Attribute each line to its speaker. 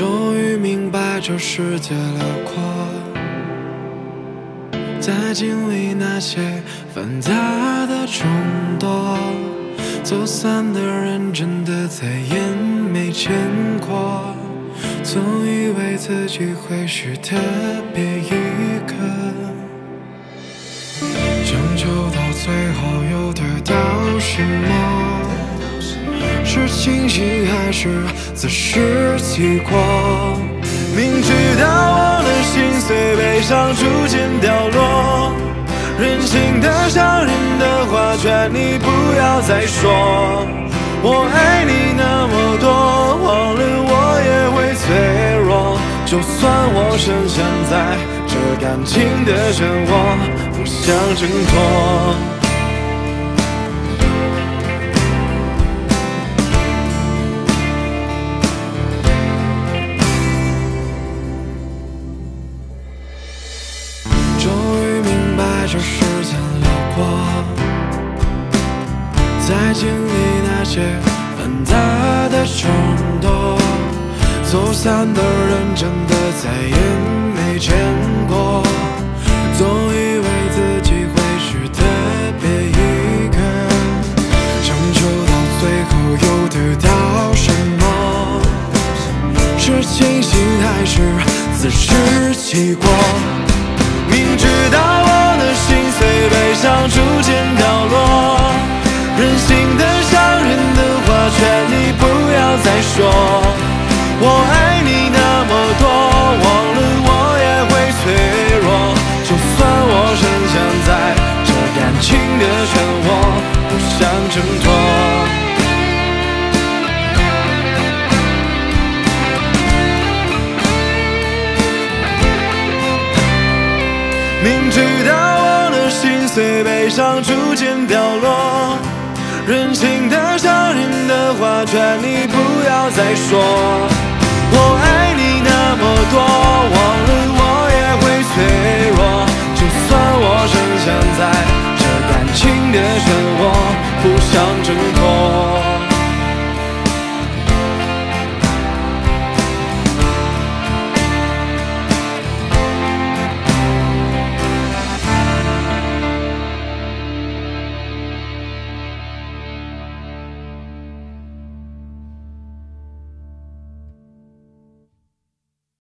Speaker 1: 终于明白这世界辽阔，在经历那些繁杂的众多，走散的人真的再也没见过。总以为自己会是特别一个，将就到最后又得到什么？是清醒还是自食其果？明知道我的心碎悲伤逐渐掉落，任性的伤人的话，劝你不要再说。我爱你那么多，忘了我也会脆弱。就算我深陷在这感情的漩涡，不想挣脱。辽阔，在经历那些繁杂的冲动，走散的人真的再也没见过。总以为自己会是特别一个，强求到最后又得到什么？是清醒还是自食其果？明知道我的心。想逐渐掉落，任性的伤人的话，劝你不要再说。我爱你那么多，忘了我也会脆弱。就算我深陷在这感情的漩涡，不想挣脱。明知道。随悲伤逐渐掉落，任性的伤人的话，劝你不要再说。我爱你那么多，我